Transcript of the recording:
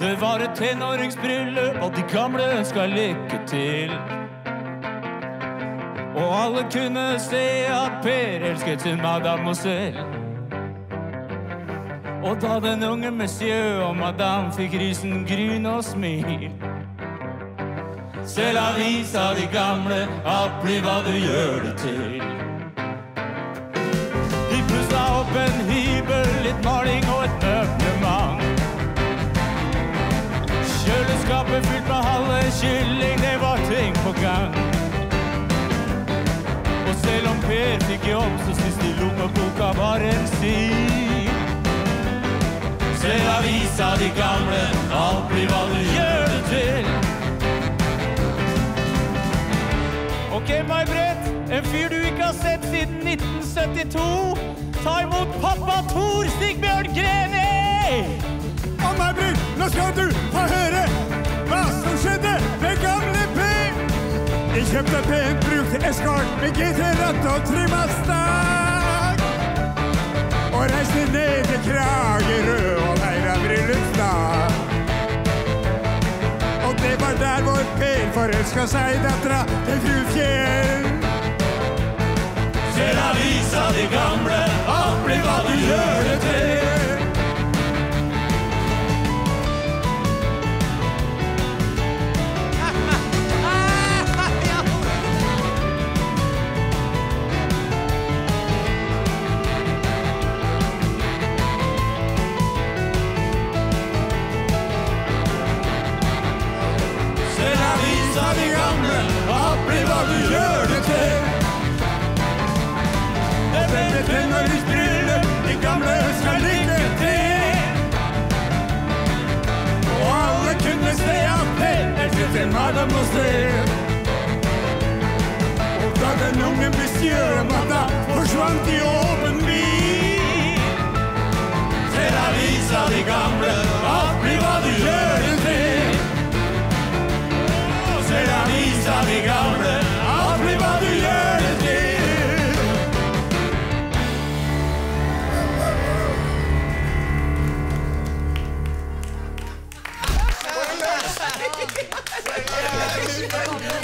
Det var et tenåringsbryllup, og de gamle ønska lykke til. Og alle kunne se at Per elsket sin madame selv. Og da den unge monsieur og madame fikk risengryn og smil Selv avisa de gamle at bli hva du gjør det til. Kjøleskapet fylt med halve kylling, det var ting på gang. Og selv om Per fikk jobb, så syns de lommeboka var en sil. Selv avisa de gamle, alt blir hva du gjør det til. Ok, May-Britt, en fyr du ikke har sett siden 1972. Ta imot pappa Tor kjøpte pent brukt eskort med GT-ratt og trimastak. Og reiste ned til Kragerø og feira bryllupsdag. Og det var der vår Per forelska seg dattera til fru Fjell. Ser avisa de gamle, blir hva du gjør gamle, alt blir hva du gjør det til. Det ble et tenåringsbryllup, de gamle skal ligge til. Og alle kunne se at Per sitter madam og ser. Og da den unge monsieur matta forsvant i åpen Oh,